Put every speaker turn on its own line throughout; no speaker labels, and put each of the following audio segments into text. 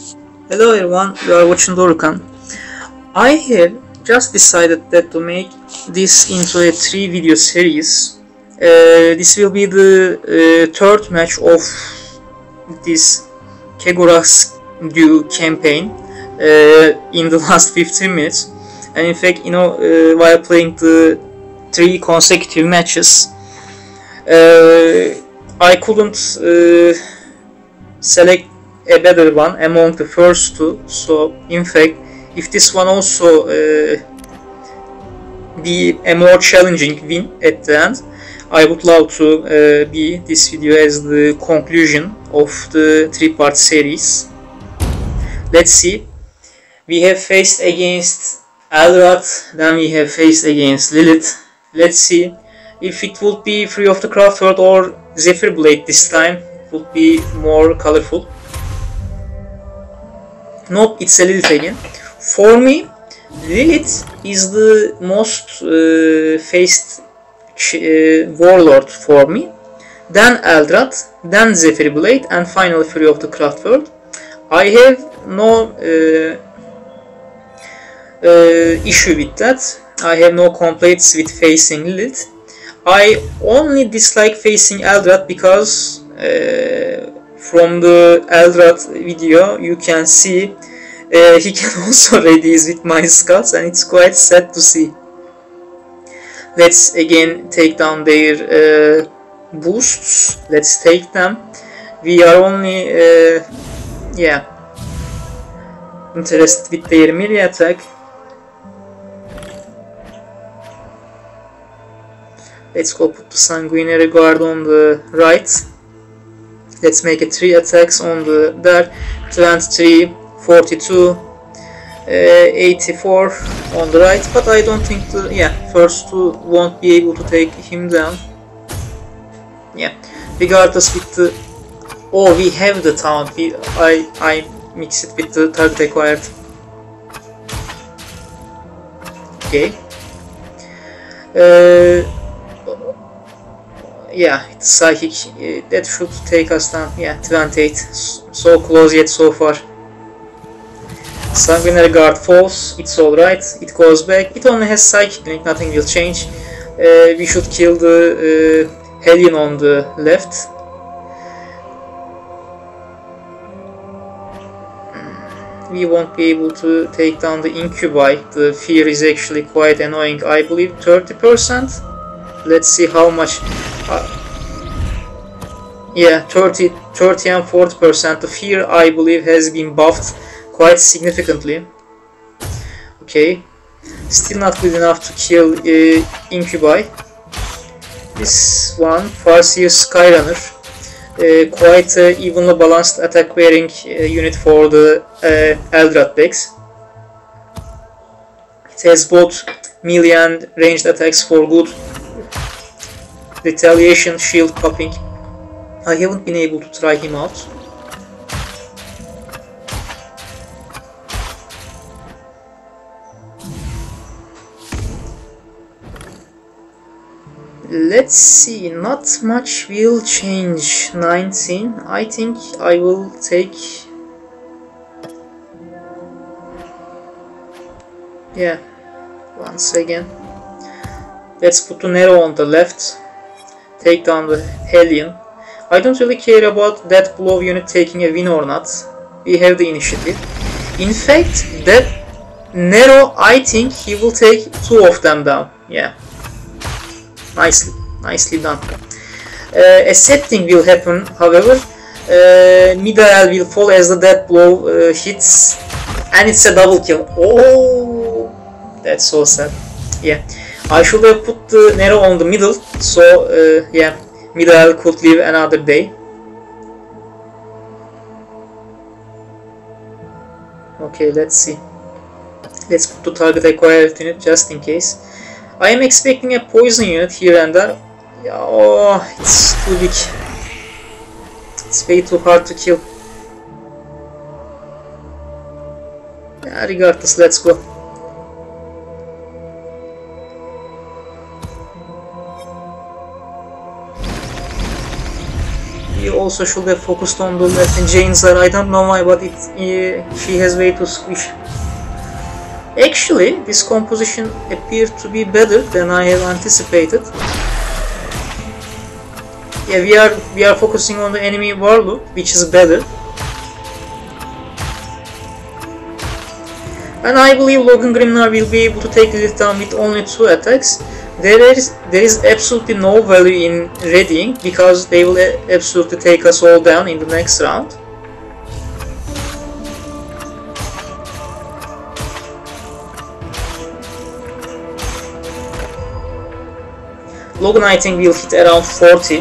Hello everyone, you are watching Dorukhan. I have just decided that to make this into a three video series. Uh, this will be the uh, third match of this Cegorach's Due campaign uh, in the last 15 minutes. And in fact, you know, uh, while playing the three consecutive matches, uh, I couldn't uh, select a better one among the first two. So, in fact, if this one also uh, be a more challenging win at the end, I would love to uh, be this video as the conclusion of the three-part series. Let's see. We have faced against Eldrad, then we have faced against Lilith. Let's see if it would be Free of the Craft or Zephyr Blade this time. Would be more colorful. Nope, it's a Lilith again. For me, Lilith is the most uh, faced uh, warlord for me. Then Eldrad, then Zephyr Blade, and finally Free of the Craft World. I have no uh, uh, issue with that. I have no complaints with facing Lilith. I only dislike facing Eldrad because uh, from the Eldrad video you can see uh, he can also readies with my skulls and it's quite sad to see. Let's again take down their uh, boosts. Let's take them. We are only, uh, yeah, interested with their melee attack. Let's go put the Sanguinary Guard on the right. Let's make it 3 attacks on the there. 23, 42, uh, 84 on the right. But I don't think the yeah first two won't be able to take him down. Yeah, regardless with the oh we have the town We, I I mix it with the target acquired. Okay. Uh, yeah, it's psychic. That should take us down. Yeah, 28. So close yet so far. Sanguinary Guard falls. It's alright. It goes back. It only has psychic link. Nothing will change. Uh, we should kill the uh, Hellion on the left. We won't be able to take down the Incubi. The fear is actually quite annoying. I believe 30%. Let's see how much yeah 30 30 and 40 percent of fear i believe has been buffed quite significantly. Okay. Still not good enough to kill uh, incubi. This one farseer skyrunner uh, quite uh, evenly balanced attack bearing uh, unit for the uh, eldrad decks. It has both melee and ranged attacks for good retaliation shield popping. I haven't been able to try him out. Let's see, not much will change. 19, I think I will take... Yeah, once again. Let's put the Nero on the left take down the Hellion. I don't really care about that blow unit taking a win or not. We have the initiative. In fact, that Nero, I think he will take two of them down. Yeah. Nicely. Nicely done. Uh, thing will happen, however. Uh, Midael will fall as the death blow uh, hits. And it's a double kill. Oh, that's so sad. Yeah. I should have put the Nero on the middle, so uh, yeah, middle could live another day. Okay, let's see. Let's put the target acquired unit just in case. I am expecting a poison unit here and there. Oh, it's too big. It's way too hard to kill. Yeah, regardless, let's go. He also should have focused on the left and Jane's I don't know why, but it, uh, she has way to squish. Actually, this composition appeared to be better than I had anticipated. Yeah, we are we are focusing on the enemy warlock, which is better. And I believe Logan Grimnar will be able to take this down with only two attacks. There is there is absolutely no value in readying because they will absolutely take us all down in the next round. Logan I think will hit around 40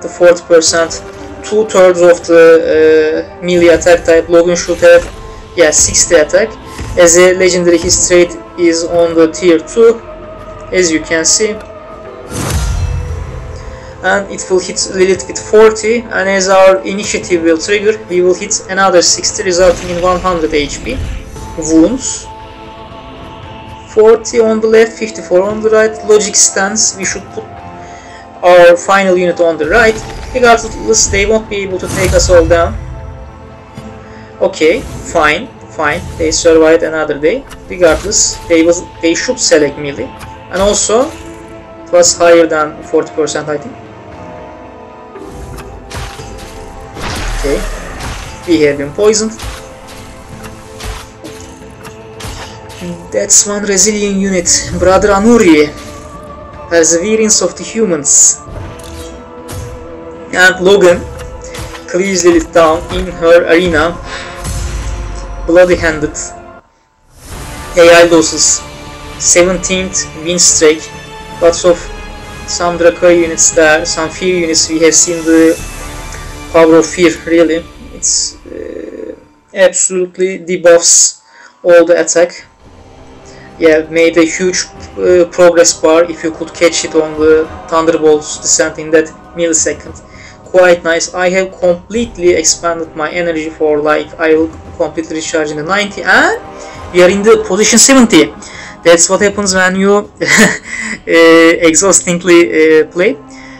the 40% two thirds of the uh, melee attack type Logan should have yeah 60 attack as a legendary his trait is on the tier 2 as you can see. And it will hit Lilith with 40 and as our initiative will trigger we will hit another 60 resulting in 100 HP wounds. 40 on the left 54 on the right. Logic stance we should put our final unit on the right. Regardless they won't be able to take us all down. Okay fine fine. They survived another day. Regardless they was they should select melee and also it was higher than 40% I think. Okay. We have been poisoned. That's one resilient unit. Brother Anuri perseverance of the humans. And Logan clears Lilith down in her arena. Bloody-handed AI losses 17th win streak lots of some Drukhari units there some fear units. We have seen the power of fear really. It's uh, absolutely debuffs all the attack. Yeah made a huge uh, progress bar if you could catch it on the Thunderbolt's descent in that millisecond. Quite nice. I have completely expanded my energy for like I will completely recharge in the 90 and we are in the position 70 that's what happens when you uh, exhaustingly uh, play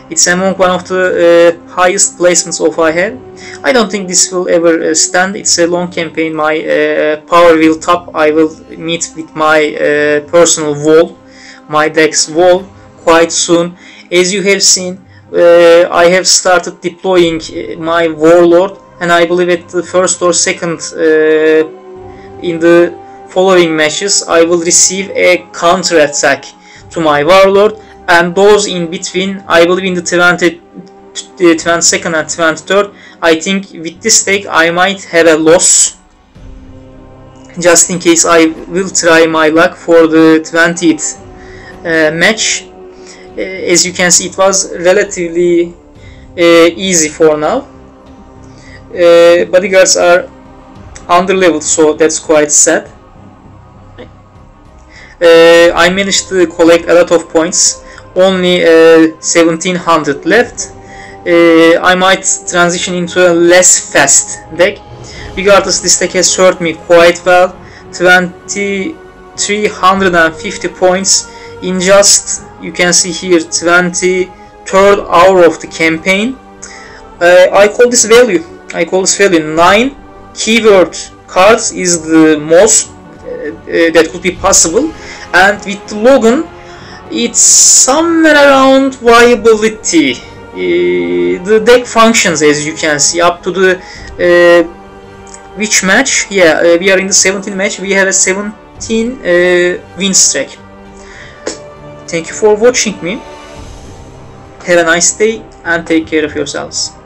it's among one of the uh, highest placements of I have. I don't think this will ever uh, stand. It's a long campaign. My uh, power will top. I will meet with my uh, personal wall, my deck's wall quite soon. As you have seen, uh, I have started deploying uh, my warlord and I believe at the first or second in the following matches I will receive a counter attack to my warlord and those in between I believe in the 20, the 22nd and 23rd I think with this take I might have a loss. Just in case I will try my luck for the 20th uh, match. Uh, as you can see it was relatively uh, easy for now. Uh, bodyguards are under level so that's quite sad uh, I managed to collect a lot of points. Only 1700 uh, left. Uh, I might transition into a less fast deck. Regardless this deck has served me quite well. 2350 points in just you can see here 23rd hour of the campaign. Uh, I call this value. I call this value 9 keyword cards is the most uh, uh, that could be possible and with Logan it's somewhere around viability. Uh, the deck functions as you can see up to the uh, which match? Yeah uh, we are in the 17th match. We have a 17 uh, win streak. Thank you for watching me. Have a nice day and take care of yourselves